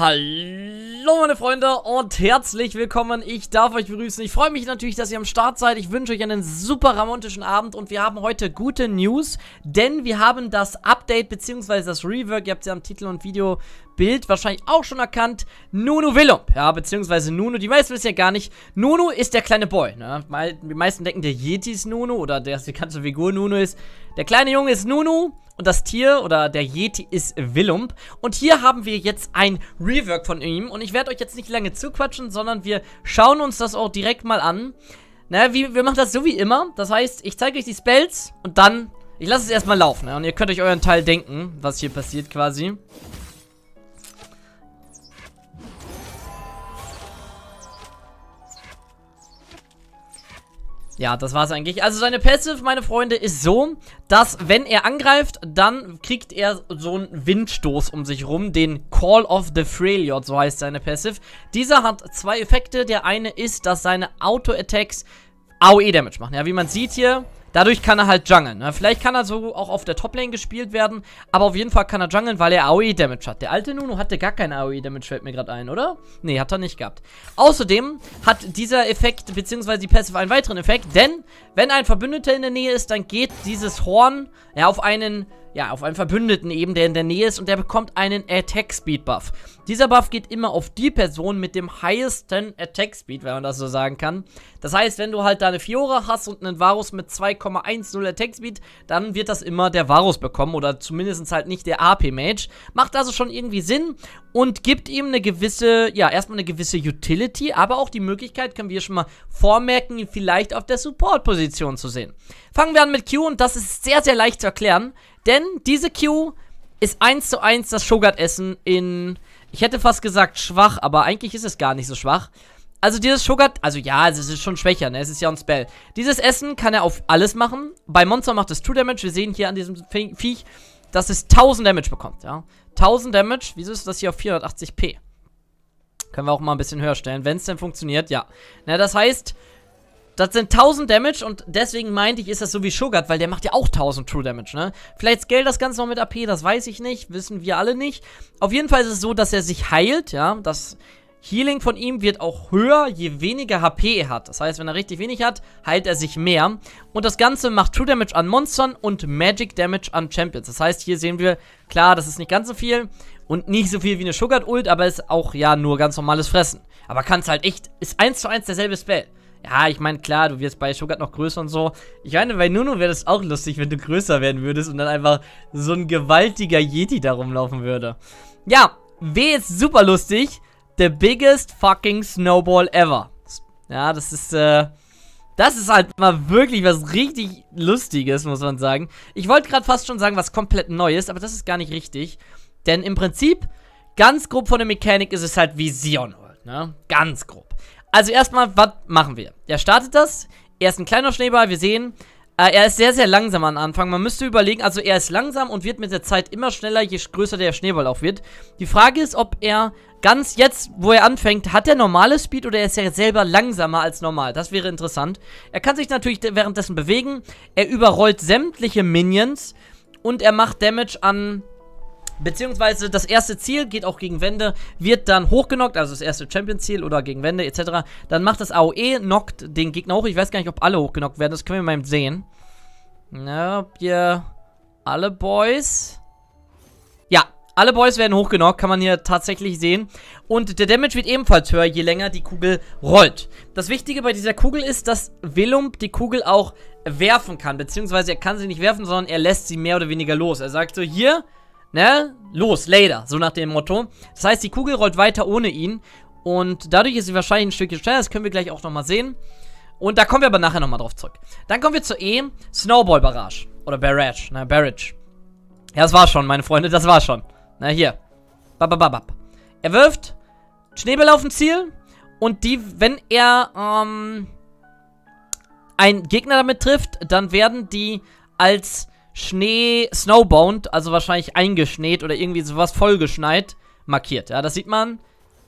Hallo meine Freunde und herzlich willkommen. Ich darf euch begrüßen. Ich freue mich natürlich, dass ihr am Start seid. Ich wünsche euch einen super romantischen Abend und wir haben heute gute News, denn wir haben das Update bzw. das Rework, ihr habt es ja am Titel und Videobild wahrscheinlich auch schon erkannt, Nunu Willump, ja, beziehungsweise Nunu, die meisten wissen ja gar nicht, Nunu ist der kleine Boy, ne? Die meisten denken, der Yeti ist Nunu oder der die ganze Figur Nunu ist. Der kleine Junge ist Nunu und das Tier oder der Yeti ist Willump. Und hier haben wir jetzt ein Rework von ihm. Und ich werde euch jetzt nicht lange zuquatschen, sondern wir schauen uns das auch direkt mal an. Na, wie, wir machen das so wie immer. Das heißt, ich zeige euch die Spells und dann... Ich lasse es erstmal laufen, ne? Und ihr könnt euch euren Teil denken, was hier passiert quasi. Ja, das war's eigentlich. Also seine Passive, meine Freunde, ist so, dass wenn er angreift, dann kriegt er so einen Windstoß um sich rum, den Call of the Freljord, so heißt seine Passive. Dieser hat zwei Effekte. Der eine ist, dass seine Auto-Attacks AOE-Damage machen. Ja, wie man sieht hier, Dadurch kann er halt jungeln. Ne? Vielleicht kann er so auch auf der Toplane gespielt werden, aber auf jeden Fall kann er jungeln, weil er AOE-Damage hat. Der alte Nunu hatte gar keinen AOE-Damage, fällt mir gerade ein, oder? Nee, hat er nicht gehabt. Außerdem hat dieser Effekt, beziehungsweise die Passive einen weiteren Effekt, denn wenn ein Verbündeter in der Nähe ist, dann geht dieses Horn ja, auf einen ja, auf einen Verbündeten eben, der in der Nähe ist und der bekommt einen Attack Speed Buff. Dieser Buff geht immer auf die Person mit dem highsten Attack Speed, wenn man das so sagen kann. Das heißt, wenn du halt da eine Fiora hast und einen Varus mit 2,10 Attack Speed, dann wird das immer der Varus bekommen oder zumindest halt nicht der AP Mage. Macht also schon irgendwie Sinn und gibt ihm eine gewisse, ja, erstmal eine gewisse Utility, aber auch die Möglichkeit, können wir schon mal vormerken, ihn vielleicht auf der Support-Position zu sehen. Fangen wir an mit Q und das ist sehr, sehr leicht zu erklären. Denn diese Q ist eins zu eins das Shogat-Essen in, ich hätte fast gesagt schwach, aber eigentlich ist es gar nicht so schwach. Also dieses Shogat, also ja, es ist schon schwächer, ne? Es ist ja ein Spell. Dieses Essen kann er auf alles machen. Bei Monster macht es 2 Damage. Wir sehen hier an diesem Viech, dass es 1000 Damage bekommt, ja? 1000 Damage. Wieso ist das hier auf 480p? Können wir auch mal ein bisschen höher stellen, wenn es denn funktioniert, ja. Na, das heißt, das sind 1000 Damage und deswegen meinte ich, ist das so wie Shogat, weil der macht ja auch 1000 True Damage, ne? Vielleicht scale das Ganze noch mit AP, das weiß ich nicht, wissen wir alle nicht. Auf jeden Fall ist es so, dass er sich heilt, ja, das Healing von ihm wird auch höher, je weniger HP er hat. Das heißt, wenn er richtig wenig hat, heilt er sich mehr. Und das Ganze macht True Damage an Monstern und Magic Damage an Champions. Das heißt, hier sehen wir, klar, das ist nicht ganz so viel und nicht so viel wie eine Sugar Ult, aber ist auch, ja, nur ganz normales Fressen. Aber kann es halt echt, ist eins zu eins derselbe Spell. Ja, ich meine, klar, du wirst bei Shogat noch größer und so. Ich meine, bei Nuno wäre das auch lustig, wenn du größer werden würdest und dann einfach so ein gewaltiger Yeti da rumlaufen würde. Ja, wäre jetzt super lustig. The biggest fucking Snowball ever. Ja, das ist, äh... Das ist halt mal wirklich was richtig Lustiges, muss man sagen. Ich wollte gerade fast schon sagen, was komplett Neues, aber das ist gar nicht richtig. Denn im Prinzip, ganz grob von der Mechanik ist es halt wie Sion World, ne? Ganz grob. Also erstmal, was machen wir? Er startet das. Er ist ein kleiner Schneeball. Wir sehen, äh, er ist sehr, sehr langsam am Anfang. Man müsste überlegen, also er ist langsam und wird mit der Zeit immer schneller, je größer der Schneeball auch wird. Die Frage ist, ob er ganz jetzt, wo er anfängt, hat er normale Speed oder ist er selber langsamer als normal? Das wäre interessant. Er kann sich natürlich währenddessen bewegen. Er überrollt sämtliche Minions und er macht Damage an Beziehungsweise das erste Ziel geht auch gegen Wände, wird dann hochgenockt, also das erste Champion-Ziel oder gegen Wände etc. Dann macht das AOE, knockt den Gegner hoch. Ich weiß gar nicht, ob alle hochgenockt werden, das können wir mal sehen. Na, ob hier alle Boys... Ja, alle Boys werden hochgenockt, kann man hier tatsächlich sehen. Und der Damage wird ebenfalls höher, je länger die Kugel rollt. Das Wichtige bei dieser Kugel ist, dass Willump die Kugel auch werfen kann. Beziehungsweise er kann sie nicht werfen, sondern er lässt sie mehr oder weniger los. Er sagt so, hier, ne, los, later, so nach dem Motto. Das heißt, die Kugel rollt weiter ohne ihn und dadurch ist sie wahrscheinlich ein Stückchen schneller, das können wir gleich auch nochmal sehen. Und da kommen wir aber nachher nochmal drauf zurück. Dann kommen wir zur E, Snowball Barrage. Oder Barrage, ne, Barrage. Ja, das war schon, meine Freunde, das war schon. Na, hier. Babababab. Er wirft Schneebälle auf ein Ziel und die, wenn er, ähm, einen Gegner damit trifft, dann werden die als Schnee Snowbound, also wahrscheinlich eingeschneit oder irgendwie sowas vollgeschneit, markiert. Ja, das sieht man.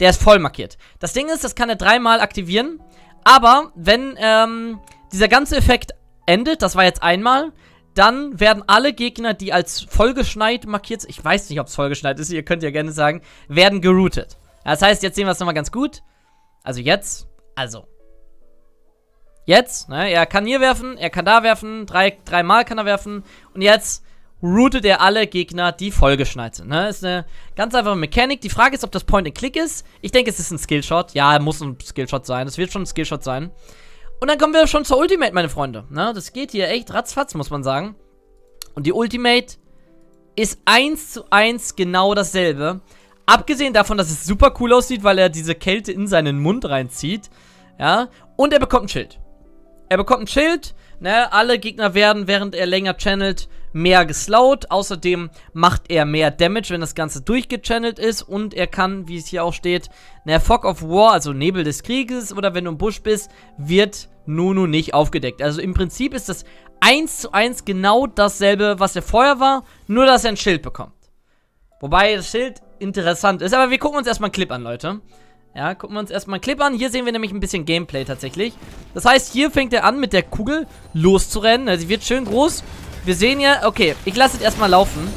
Der ist voll markiert. Das Ding ist, das kann er dreimal aktivieren. Aber wenn ähm, dieser ganze Effekt endet, das war jetzt einmal, dann werden alle Gegner, die als vollgeschneit markiert sind, ich weiß nicht, ob es vollgeschneit ist, ihr könnt ja gerne sagen, werden geroutet. Das heißt, jetzt sehen wir es nochmal ganz gut. Also jetzt, also. Jetzt, ne, er kann hier werfen, er kann da werfen, drei, dreimal kann er werfen. Und jetzt routet er alle Gegner, die vollgeschneit sind. Ne? Ist eine ganz einfache Mechanik. Die Frage ist, ob das Point-and-Click ist. Ich denke, es ist ein Skillshot. Ja, muss ein Skillshot sein. Es wird schon ein Skillshot sein. Und dann kommen wir schon zur Ultimate, meine Freunde. Ne? Das geht hier echt ratzfatz, muss man sagen. Und die Ultimate ist eins zu eins genau dasselbe. Abgesehen davon, dass es super cool aussieht, weil er diese Kälte in seinen Mund reinzieht. Ja. Und er bekommt ein Schild. Er bekommt ein Schild. Ne? Alle Gegner werden, während er länger channelt, mehr geslowt. Außerdem macht er mehr Damage, wenn das Ganze durchgechannelt ist. Und er kann, wie es hier auch steht, ne, Fog of War, also Nebel des Krieges, oder wenn du im Busch bist, wird Nunu nicht aufgedeckt. Also im Prinzip ist das 1 zu 1 genau dasselbe, was er vorher war, nur dass er ein Schild bekommt. Wobei das Schild interessant ist, aber wir gucken uns erstmal einen Clip an, Leute. Ja, gucken wir uns erstmal einen Clip an. Hier sehen wir nämlich ein bisschen Gameplay tatsächlich. Das heißt, hier fängt er an, mit der Kugel loszurennen. Also sie wird schön groß wir sehen ja, okay, ich lasse es erstmal laufen.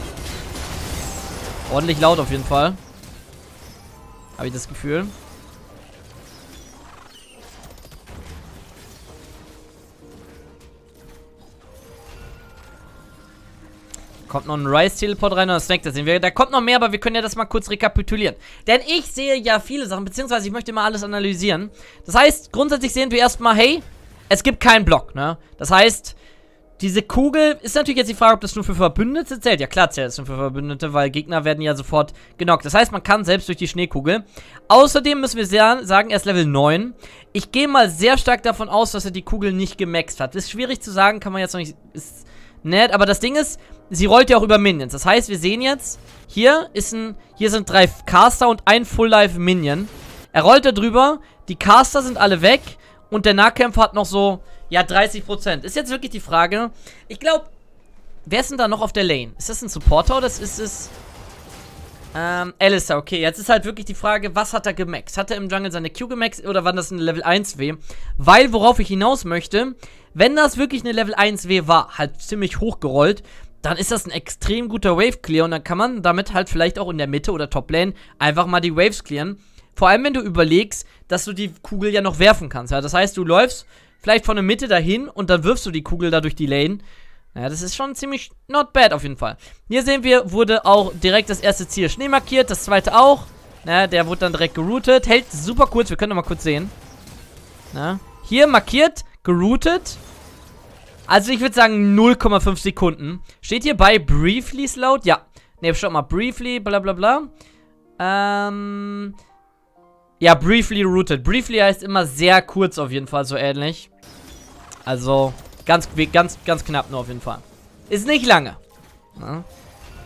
Ordentlich laut auf jeden Fall. Habe ich das Gefühl. Kommt noch ein Rice-Teleport rein und ein Snack, das sehen wir. Da kommt noch mehr, aber wir können ja das mal kurz rekapitulieren. Denn ich sehe ja viele Sachen, beziehungsweise ich möchte mal alles analysieren. Das heißt, grundsätzlich sehen wir erstmal, hey, es gibt keinen Block, ne? Das heißt, diese Kugel ist natürlich jetzt die Frage, ob das nur für Verbündete zählt. Ja, klar zählt es nur für Verbündete, weil Gegner werden ja sofort genockt. Das heißt, man kann selbst durch die Schneekugel. Außerdem müssen wir sehr, sagen, er ist Level 9. Ich gehe mal sehr stark davon aus, dass er die Kugel nicht gemaxt hat. Ist schwierig zu sagen, kann man jetzt noch nicht... Ist nett, aber das Ding ist, sie rollt ja auch über Minions. Das heißt, wir sehen jetzt, hier ist ein... Hier sind drei Caster und ein Full-Life-Minion. Er rollt da drüber, die Caster sind alle weg und der Nahkämpfer hat noch so ja, 30%. Ist jetzt wirklich die Frage. Ich glaube, wer ist denn da noch auf der Lane? Ist das ein Supporter oder ist es... Ähm, Alistair, okay. Jetzt ist halt wirklich die Frage, was hat er gemaxt? Hat er im Jungle seine Q gemaxt oder war das eine Level 1W? Weil, worauf ich hinaus möchte, wenn das wirklich eine Level 1W war, halt ziemlich hochgerollt, dann ist das ein extrem guter Wave Clear und dann kann man damit halt vielleicht auch in der Mitte oder Top Lane einfach mal die Waves clearen. Vor allem, wenn du überlegst, dass du die Kugel ja noch werfen kannst. Ja? Das heißt, du läufst vielleicht von der Mitte dahin und dann wirfst du die Kugel da durch die Lane. Ja, das ist schon ziemlich not bad auf jeden Fall. Hier sehen wir, wurde auch direkt das erste Ziel Schnee markiert, das zweite auch. Ja, der wurde dann direkt geroutet. Hält super kurz, wir können noch mal kurz sehen. Ja, hier markiert, geroutet. Also ich würde sagen 0,5 Sekunden. Steht hier bei briefly slowed? Ja. Ne, schau mal, briefly, bla bla bla. Ähm, ja, briefly routed. Briefly heißt immer sehr kurz auf jeden Fall, so ähnlich. Also, ganz, ganz, ganz knapp nur auf jeden Fall. Ist nicht lange. Na?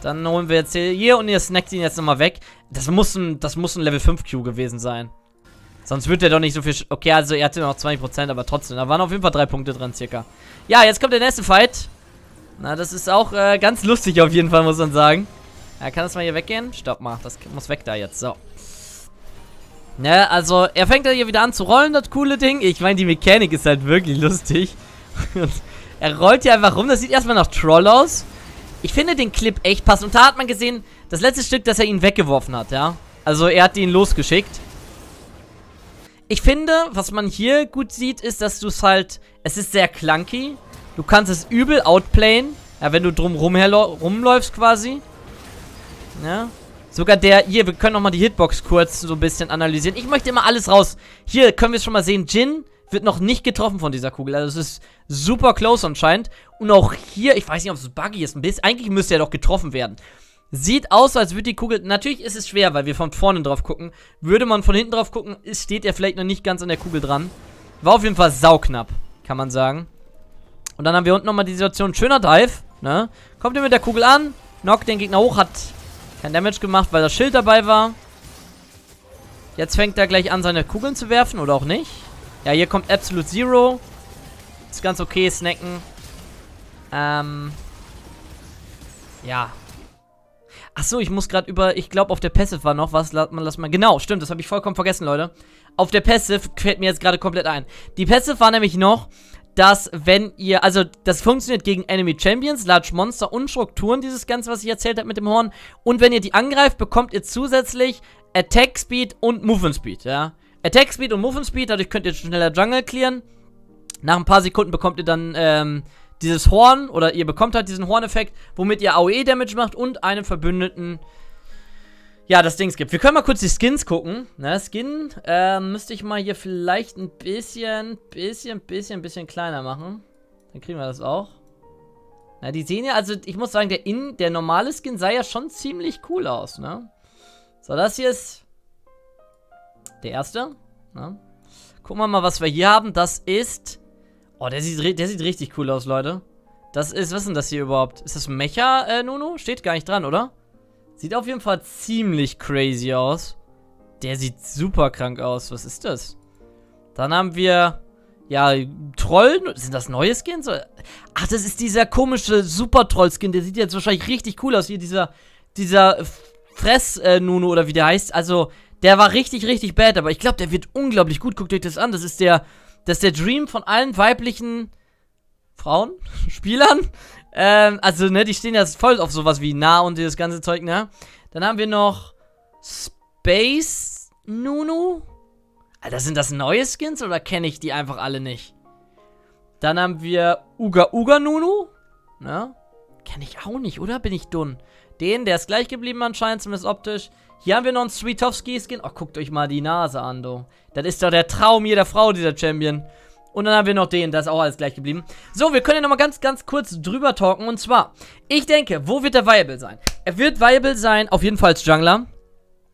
Dann holen wir jetzt hier und ihr snackt ihn jetzt nochmal weg. Das muss ein, das muss ein Level 5 Q gewesen sein. Sonst wird er doch nicht so viel... Okay, also er hatte noch 20%, aber trotzdem. Da waren auf jeden Fall drei Punkte drin, circa. Ja, jetzt kommt der nächste Fight. Na, das ist auch äh, ganz lustig auf jeden Fall, muss man sagen. Ja, kann das mal hier weggehen? Stopp mal, das muss weg da jetzt. So. Ne, also er fängt dann hier wieder an zu rollen, das coole Ding. Ich meine, die Mechanik ist halt wirklich lustig. Er rollt hier einfach rum. Das sieht erstmal nach Troll aus. Ich finde den Clip echt passend. Und da hat man gesehen, das letzte Stück, dass er ihn weggeworfen hat, ja. Also er hat ihn losgeschickt. Ich finde, was man hier gut sieht, ist, dass du es halt... Es ist sehr clunky. Du kannst es übel outplayen. Ja, wenn du drum rumläufst quasi. Ja. Sogar der, hier, wir können nochmal die Hitbox kurz so ein bisschen analysieren. Ich möchte immer alles raus. Hier können wir es schon mal sehen. Jin wird noch nicht getroffen von dieser Kugel. Also es ist super close anscheinend. Und auch hier, ich weiß nicht, ob es buggy ist ein bisschen. Eigentlich müsste er doch getroffen werden. Sieht aus, als würde die Kugel... Natürlich ist es schwer, weil wir von vorne drauf gucken. Würde man von hinten drauf gucken, steht er vielleicht noch nicht ganz an der Kugel dran. War auf jeden Fall sauknapp, kann man sagen. Und dann haben wir unten nochmal die Situation. Schöner Dive, ne? Kommt ihr mit der Kugel an, knockt den Gegner hoch, hat kein Damage gemacht, weil das Schild dabei war. Jetzt fängt er gleich an, seine Kugeln zu werfen, oder auch nicht. Ja, hier kommt Absolute Zero. Ist ganz okay, snacken. Ähm. Ja. Achso, ich muss gerade über, ich glaube auf der Passive war noch was, lass mal, lass mal, genau, stimmt, das habe ich vollkommen vergessen, Leute. Auf der Passive fällt mir jetzt gerade komplett ein. Die Passive war nämlich noch, dass wenn ihr, also das funktioniert gegen Enemy Champions, Large Monster und Strukturen, dieses Ganze, was ich erzählt habe mit dem Horn. Und wenn ihr die angreift, bekommt ihr zusätzlich Attack Speed und Movement Speed, ja. Attack Speed und Movement Speed, dadurch könnt ihr schneller Jungle clearen. Nach ein paar Sekunden bekommt ihr dann, ähm, dieses Horn, oder ihr bekommt halt diesen Horn-Effekt, womit ihr AOE-Damage macht und einen Verbündeten, ja, das Dings gibt. Wir können mal kurz die Skins gucken. Ne, Skin, ähm, müsste ich mal hier vielleicht ein bisschen, bisschen, bisschen, bisschen kleiner machen. Dann kriegen wir das auch. Na, die sehen ja, also ich muss sagen, der, in, der normale Skin sah ja schon ziemlich cool aus, ne? So, das hier ist der erste. Ne? Gucken wir mal, was wir hier haben. Das ist Oh, der sieht, der sieht richtig cool aus, Leute. Das ist, was ist denn das hier überhaupt? Ist das Mecha, äh, Nunu? Steht gar nicht dran, oder? Sieht auf jeden Fall ziemlich crazy aus. Der sieht super krank aus. Was ist das? Dann haben wir, ja, Troll. Sind das neue Skins? Ach, das ist dieser komische Super-Troll-Skin. Der sieht jetzt wahrscheinlich richtig cool aus. Hier dieser, dieser Fress-Nunu oder wie der heißt. Also, der war richtig, richtig bad. Aber ich glaube, der wird unglaublich gut. Guckt euch das an. Das ist der das ist der Dream von allen weiblichen Frauen, Spielern. Ähm, also, ne, die stehen ja voll auf sowas wie Nah und dieses ganze Zeug, ne? Dann haben wir noch Space Nunu. Alter, sind das neue Skins oder kenne ich die einfach alle nicht? Dann haben wir Uga Uga Nunu. Ne? Kenne ich auch nicht, oder? Bin ich dumm? Den, der ist gleich geblieben anscheinend, zumindest optisch. Hier haben wir noch einen Sweetowski-Skin. Ach, guckt euch mal die Nase an, du. Das ist doch der Traum jeder Frau, dieser Champion. Und dann haben wir noch den, da ist auch alles gleich geblieben. So, wir können ja nochmal ganz, ganz kurz drüber talken. Und zwar, ich denke, wo wird er viable sein? Er wird viable sein, auf jeden Fall als Jungler.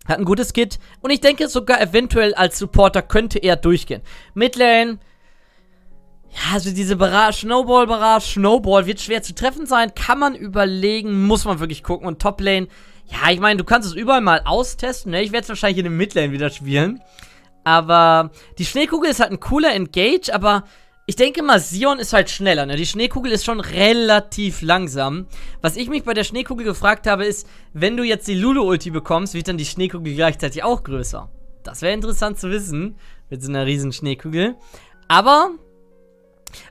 Hat ein gutes Kit. Und ich denke sogar eventuell als Supporter könnte er durchgehen. Midlane, ja, also diese Barrage, Snowball, Barrage, Snowball wird schwer zu treffen sein. Kann man überlegen, muss man wirklich gucken. Und Toplane, ja, ich meine, du kannst es überall mal austesten, ne? Ich werde es wahrscheinlich in dem Midlane wieder spielen. Aber die Schneekugel ist halt ein cooler Engage, aber ich denke mal, Sion ist halt schneller, ne? Die Schneekugel ist schon relativ langsam. Was ich mich bei der Schneekugel gefragt habe, ist, wenn du jetzt die Lulu-Ulti bekommst, wird dann die Schneekugel gleichzeitig auch größer. Das wäre interessant zu wissen, mit so einer riesen Schneekugel. Aber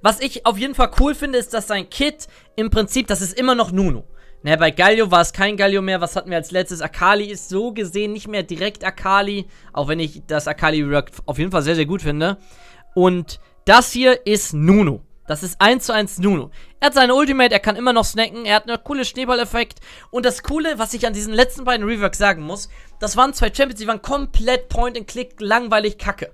was ich auf jeden Fall cool finde, ist, dass sein Kit im Prinzip, das ist immer noch Nunu. Ne, bei Galio war es kein Galio mehr. Was hatten wir als letztes? Akali ist so gesehen nicht mehr direkt Akali. Auch wenn ich das Akali auf jeden Fall sehr, sehr gut finde. Und das hier ist Nunu. Das ist 1 zu 1 Nunu. Er hat seine Ultimate, er kann immer noch snacken, er hat einen coolen Schneeball-Effekt. Und das Coole, was ich an diesen letzten beiden Reworks sagen muss, das waren zwei Champions, die waren komplett Point-and-Click, langweilig kacke.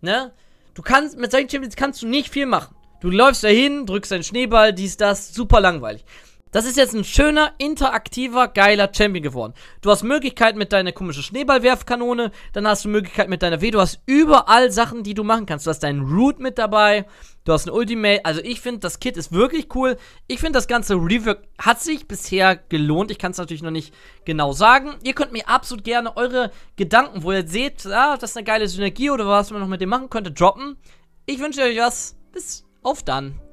Ne? Du kannst, mit solchen Champions kannst du nicht viel machen. Du läufst dahin, drückst deinen Schneeball, dies, das, super langweilig. Das ist jetzt ein schöner, interaktiver, geiler Champion geworden. Du hast Möglichkeiten mit deiner komischen Schneeballwerfkanone, dann hast du Möglichkeiten mit deiner W, du hast überall Sachen, die du machen kannst. Du hast deinen Root mit dabei, du hast ein Ultimate. Also ich finde, das Kit ist wirklich cool. Ich finde, das ganze Rework hat sich bisher gelohnt. Ich kann es natürlich noch nicht genau sagen. Ihr könnt mir absolut gerne eure Gedanken, wo ihr seht, ah, das ist eine geile Synergie oder was man noch mit dem machen könnte, droppen. Ich wünsche euch was. Bis auf dann.